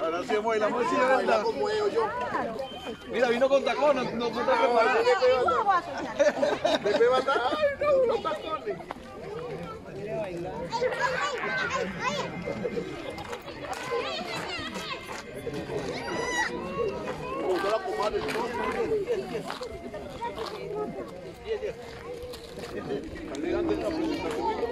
Ahora sí mueve la música, como yo. Mira, vino con tacones, no con tacones. Pepe no, esta pregunta.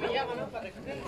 Me llamo, para recogerlo.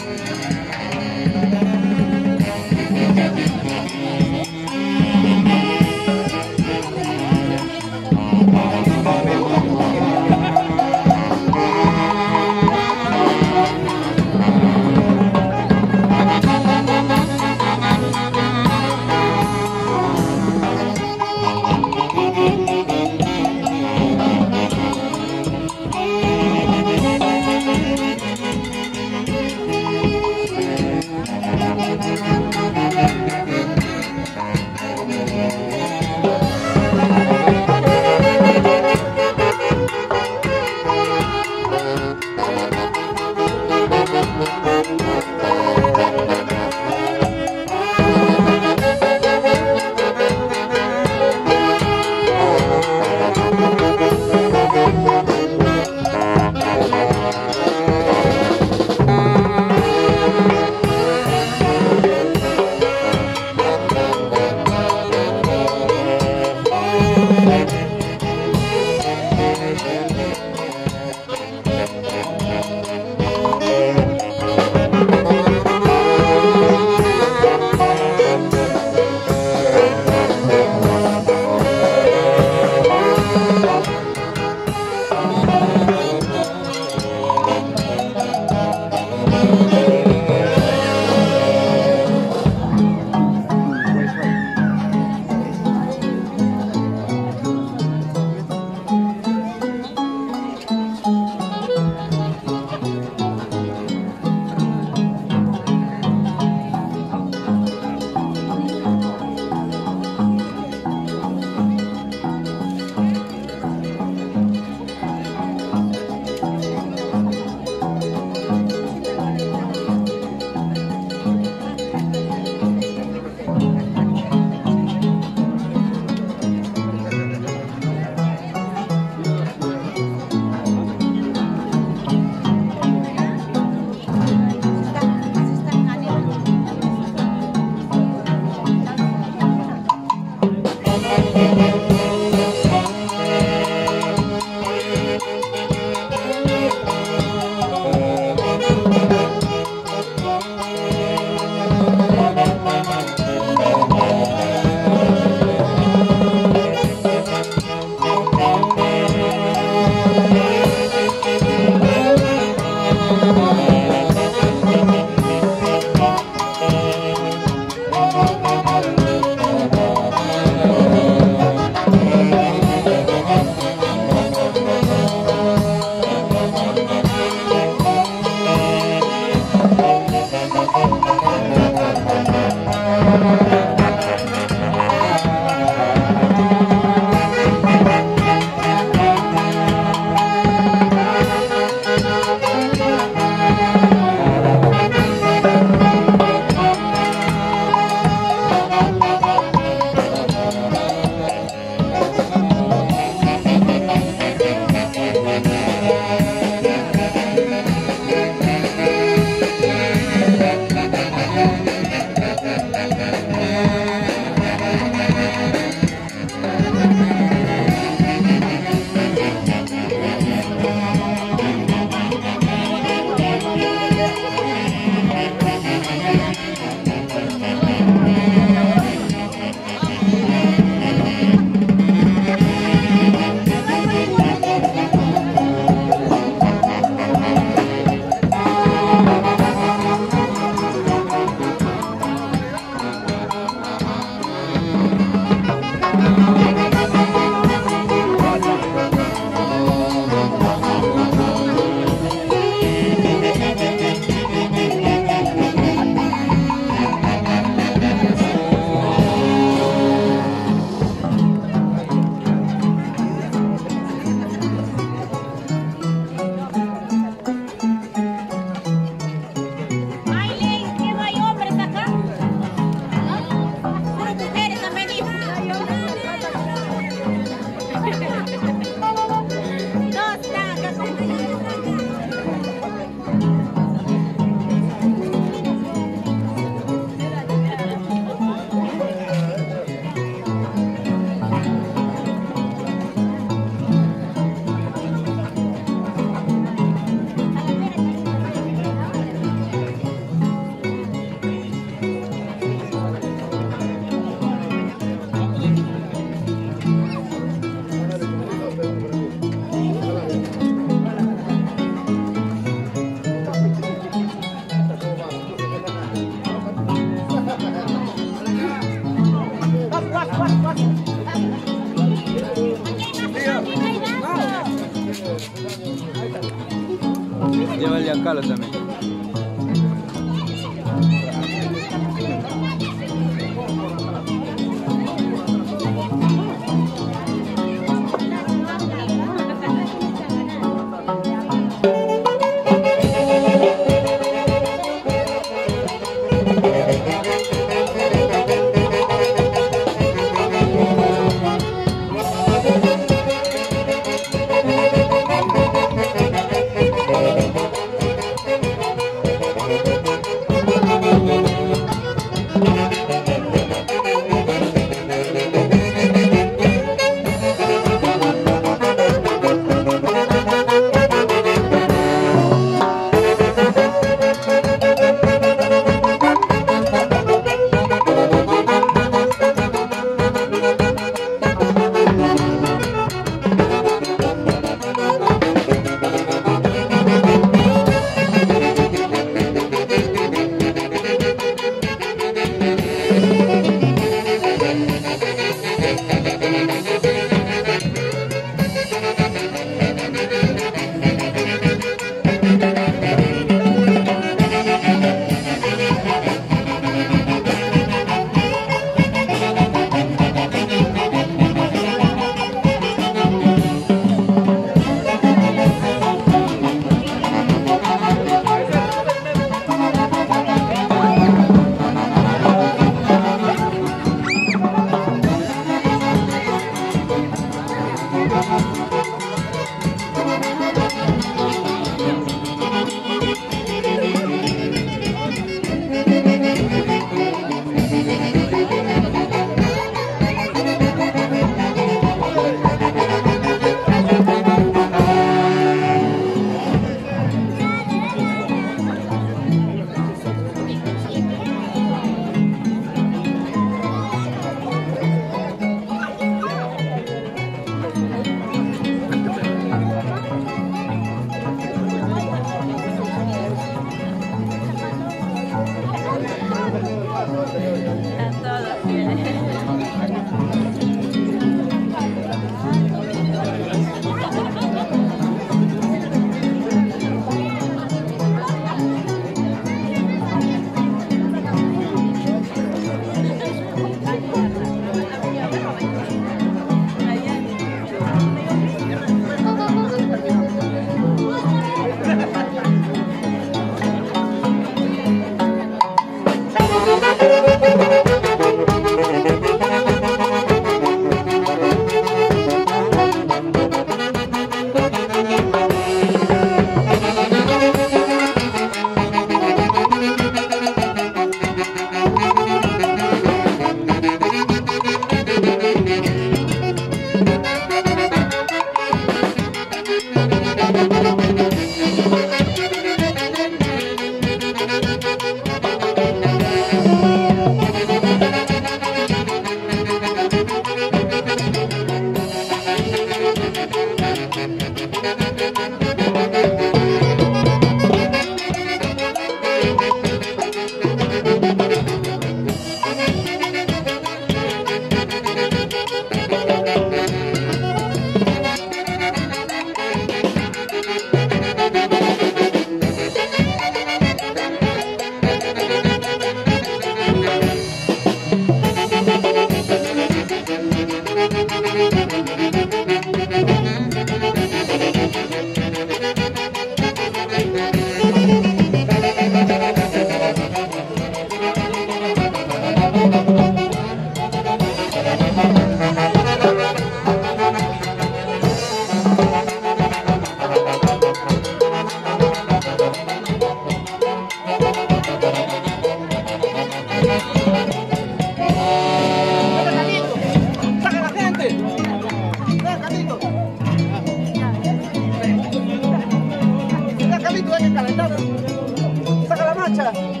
下来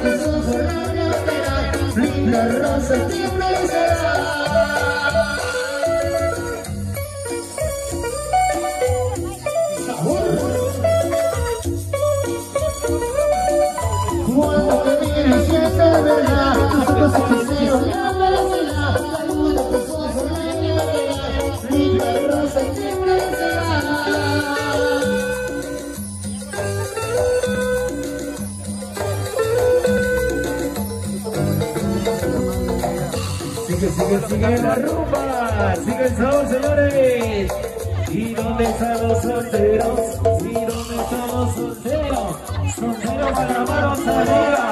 pero tus ojos rosa siempre será. Cuando te mires y verdad, tus ojos sigue, sigue la rumba, sigue el sabor, señores. ¿Y dónde están los solteros? ¿Y dónde están los solteros? Solteros con las manos arriba.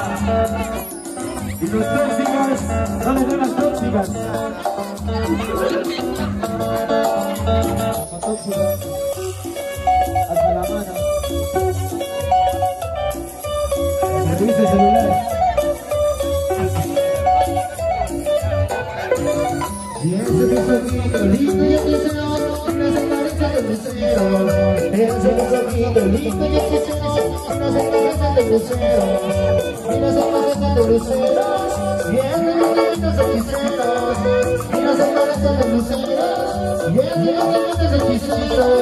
Y los tóxicos, ¿dónde están las tóxicas? lucero, mira se está rezando lucero, de los negritos hechiceros, mira se está rezando lucero, de los hechiceros.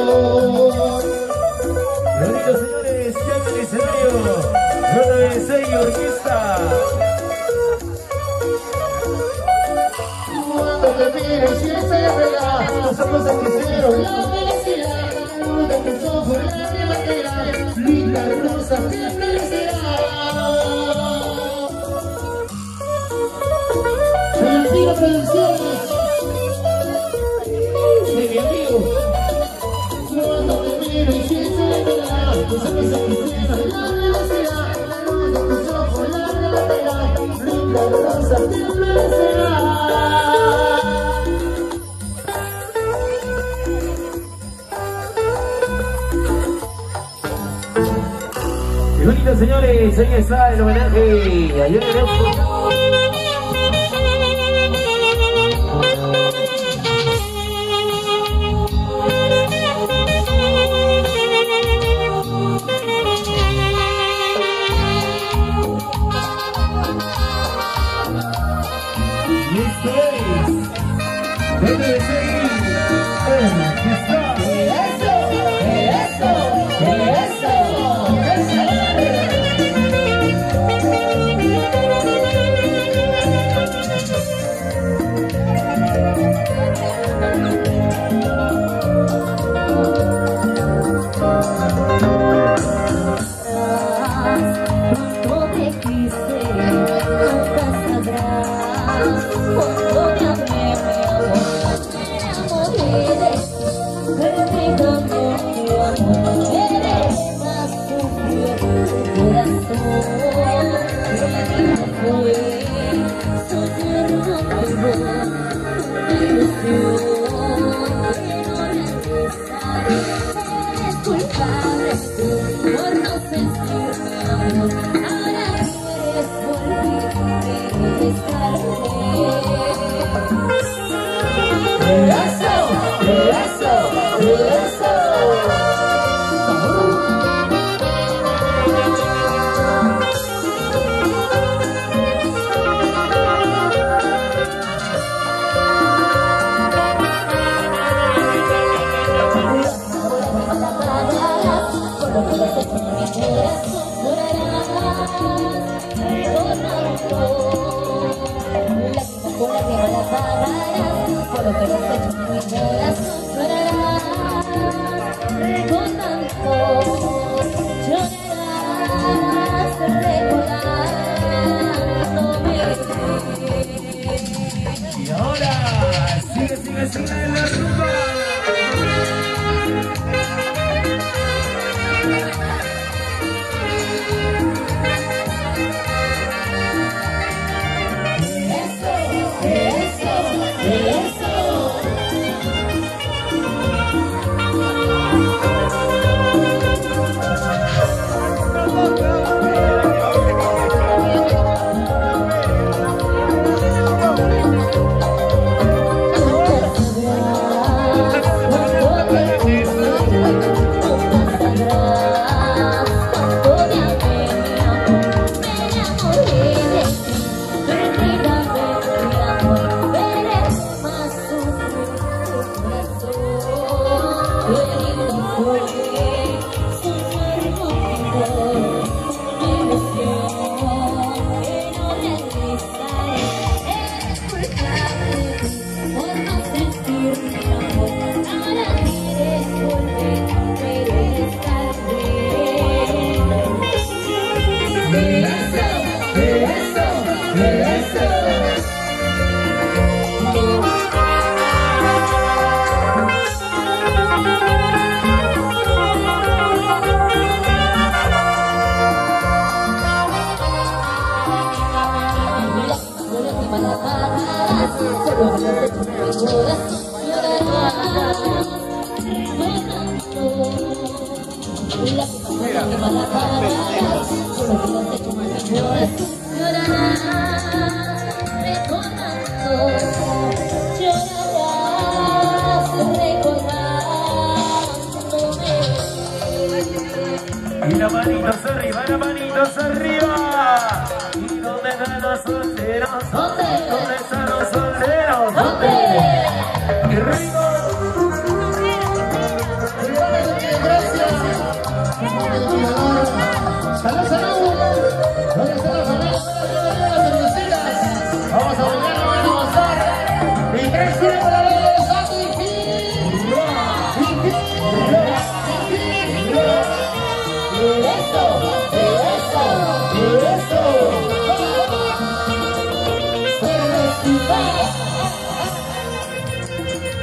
Señores, ahí está el homenaje a Johnny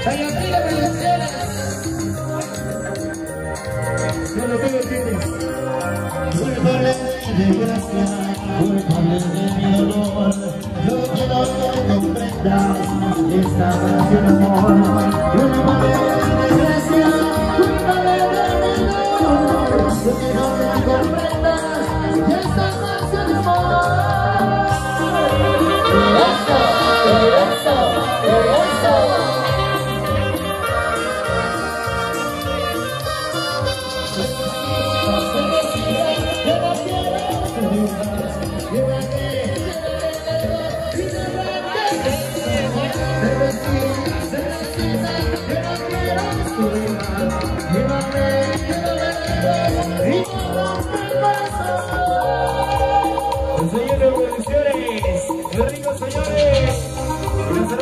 Valentina Valenzuela. No lo de desgracia, de mi dolor. Yo quiero que esta pasión amor. Culpable de desgracia.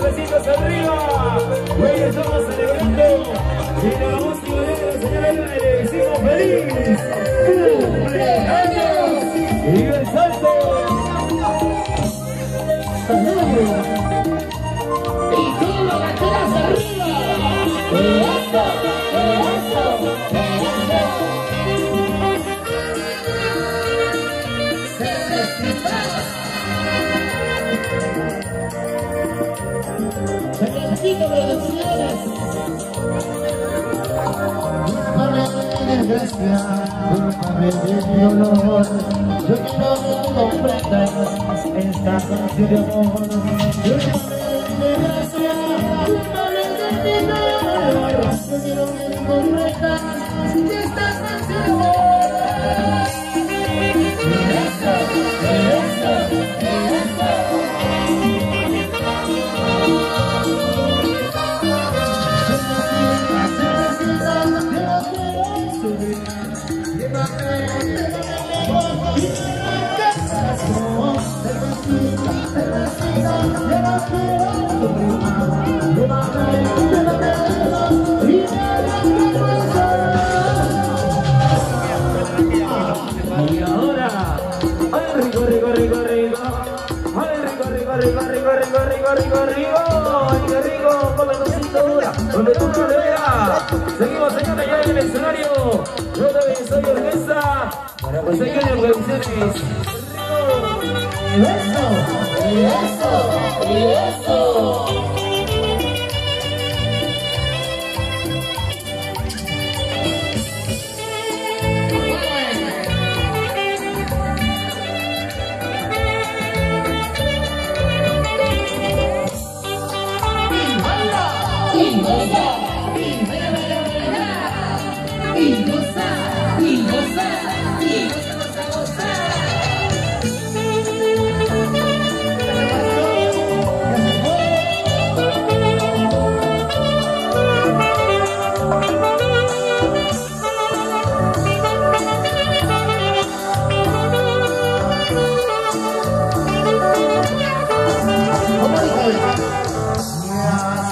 Arriba. Hoy estamos celebrando y la música de la señora le decimos feliz cumpleaños y el salto. Producciones. Cúlpame de Yo quiero que tú comprendas. Esta canción de amor de de Yo quiero que comprendas. De Ay qué rico, come donde tú no le. Seguimos señores ya en el escenario. Yo también soy orquesta. Para conseguir las producciones. Y eso, y eso.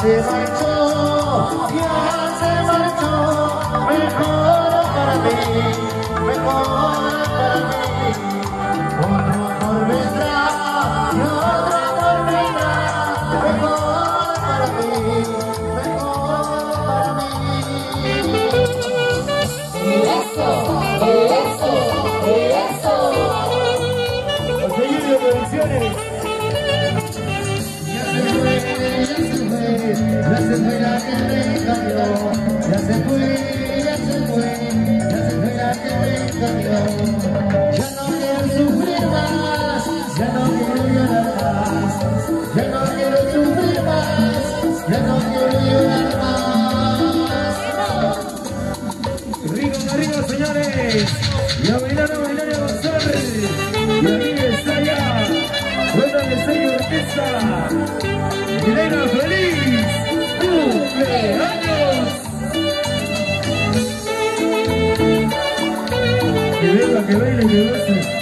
Se marchó, ya se marchó, mejor para mí, mejor ya se fue la que me cambió. Ya se fue, ya se fue, ya se fue la que me cambió. Ya no quiero sufrir más, ya no quiero llorar más. Ya no quiero sufrir más, ya no quiero llorar más. Rico, rico, señores. Y a bailar, a bailar y a gozar. Y está. Cuenta que soy orquesta. Que venga, que baile, que.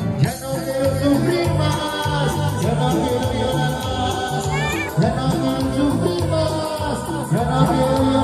Renamir Juhimas, Renamir